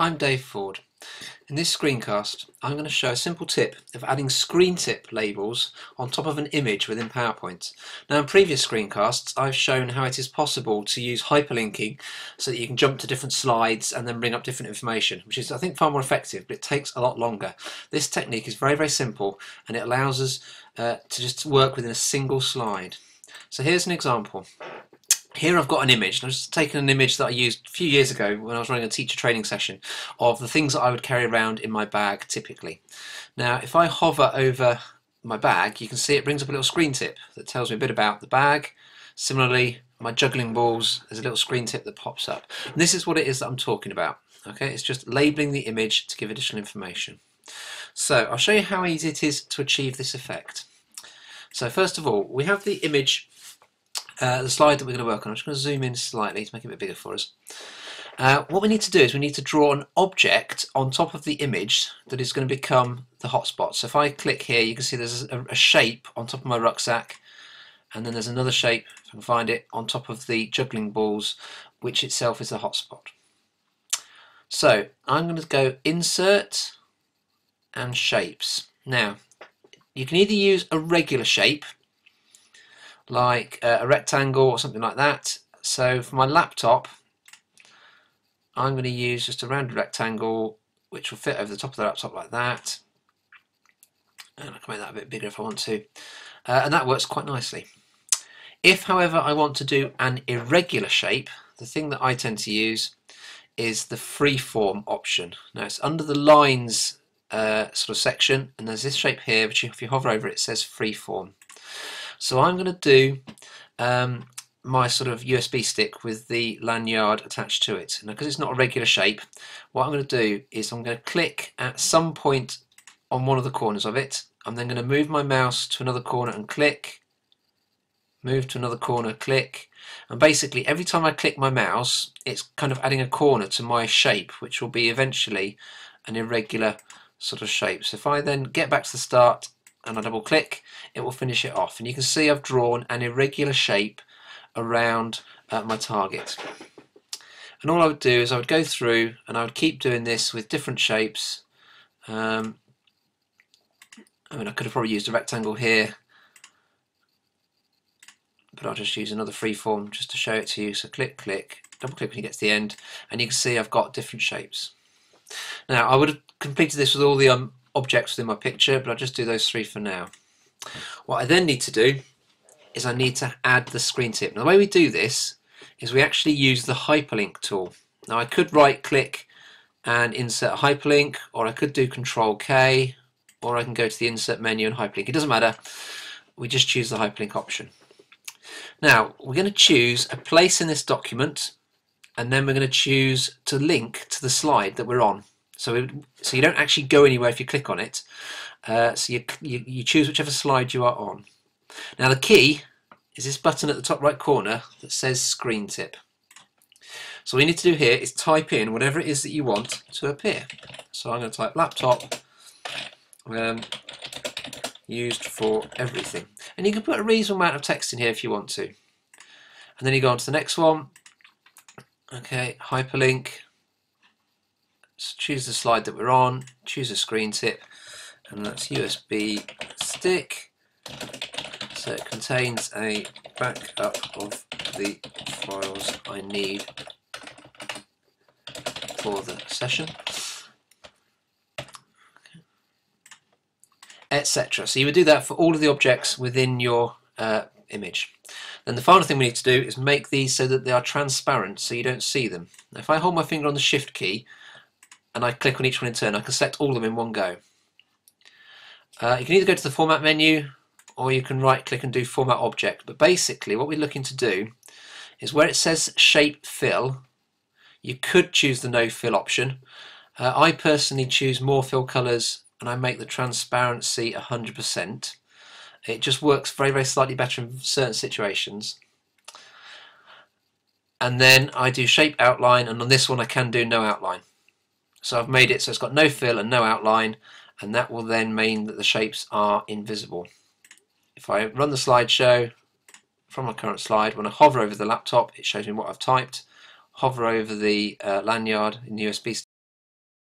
I'm Dave Foord. In this screencast I'm going to show a simple tip of adding screen tip labels on top of an image within PowerPoint. Now in previous screencasts I've shown how it is possible to use hyperlinking so that you can jump to different slides and then bring up different information which is I think far more effective but it takes a lot longer. This technique is very very simple and it allows us uh, to just work within a single slide. So here's an example here I've got an image, I've just taken an image that I used a few years ago when I was running a teacher training session of the things that I would carry around in my bag typically. Now if I hover over my bag you can see it brings up a little screen tip that tells me a bit about the bag. Similarly my juggling balls, there's a little screen tip that pops up. And this is what it is that I'm talking about. Okay, It's just labeling the image to give additional information. So I'll show you how easy it is to achieve this effect. So first of all, we have the image uh, the slide that we're going to work on. I'm just going to zoom in slightly to make it a bit bigger for us. Uh, what we need to do is we need to draw an object on top of the image that is going to become the hotspot. So if I click here, you can see there's a, a shape on top of my rucksack, and then there's another shape, if I can find it, on top of the juggling balls, which itself is the hotspot. So I'm going to go Insert and Shapes. Now, you can either use a regular shape, like uh, a rectangle or something like that. So for my laptop, I'm going to use just a rounded rectangle which will fit over the top of the laptop like that. And I can make that a bit bigger if I want to. Uh, and that works quite nicely. If, however, I want to do an irregular shape, the thing that I tend to use is the freeform option. Now it's under the lines uh, sort of section, and there's this shape here, which if you hover over it, it says freeform. So I'm going to do um, my sort of USB stick with the lanyard attached to it. Now because it's not a regular shape, what I'm going to do is I'm going to click at some point on one of the corners of it. I'm then going to move my mouse to another corner and click, move to another corner, click, and basically every time I click my mouse it's kind of adding a corner to my shape which will be eventually an irregular sort of shape. So if I then get back to the start and I double click it will finish it off. And you can see I've drawn an irregular shape around uh, my target. And all I would do is I would go through and I would keep doing this with different shapes. Um, I mean I could have probably used a rectangle here but I'll just use another freeform just to show it to you. So click click double click when you get to the end and you can see I've got different shapes. Now I would have completed this with all the um, objects within my picture, but I'll just do those three for now. What I then need to do is I need to add the screen tip. Now the way we do this is we actually use the hyperlink tool. Now I could right click and insert a hyperlink or I could do control K or I can go to the insert menu and hyperlink. It doesn't matter. We just choose the hyperlink option. Now we're going to choose a place in this document and then we're going to choose to link to the slide that we're on. So, it, so you don't actually go anywhere if you click on it. Uh, so you, you, you choose whichever slide you are on. Now the key is this button at the top right corner that says screen tip. So what you need to do here is type in whatever it is that you want to appear. So I'm going to type laptop um, used for everything. And you can put a reasonable amount of text in here if you want to. And then you go on to the next one. Okay, hyperlink choose the slide that we're on, choose a screen tip, and that's USB stick. So it contains a backup of the files I need for the session. etc. So you would do that for all of the objects within your uh, image. Then the final thing we need to do is make these so that they are transparent so you don't see them. Now if I hold my finger on the shift key and I click on each one in turn, I can select all of them in one go. Uh, you can either go to the format menu or you can right click and do format object. But basically what we're looking to do is where it says shape fill you could choose the no fill option. Uh, I personally choose more fill colors and I make the transparency 100% it just works very very slightly better in certain situations. And then I do shape outline and on this one I can do no outline so I've made it so it's got no fill and no outline and that will then mean that the shapes are invisible. If I run the slideshow from my current slide, when I hover over the laptop it shows me what I've typed, hover over the uh, lanyard in the USB